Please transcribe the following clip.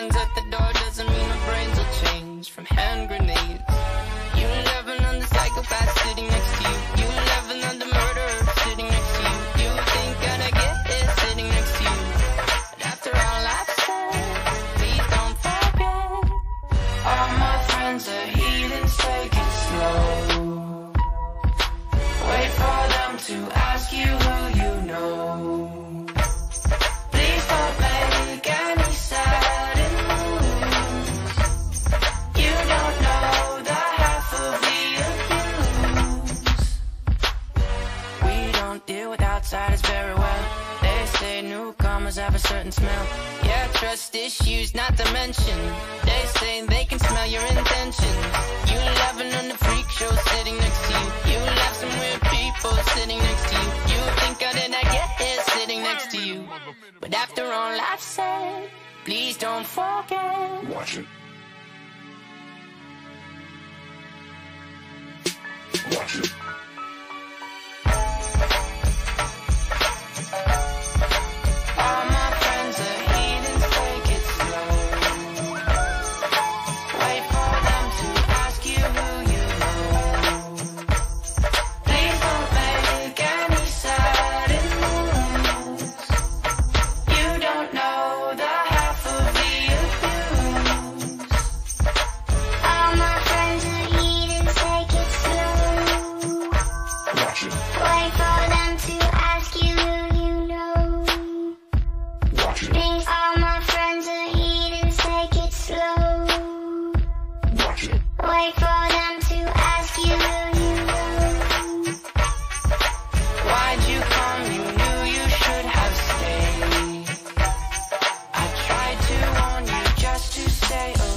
guns at the door doesn't mean our brains will change from hand grenades. It. Wait for them to ask you who you know. Please don't make any sudden moves. You don't know the half of the abuse. We don't deal with outsiders very well. They say newcomers have a certain smell. Yeah, trust issues not to mention. They say they can But after all I've said, please don't forget. Watch it. Watch it. All my friends are take it slow. Wait for them to ask you. Why'd you come? You knew you should have stayed. I tried to warn you just to stay.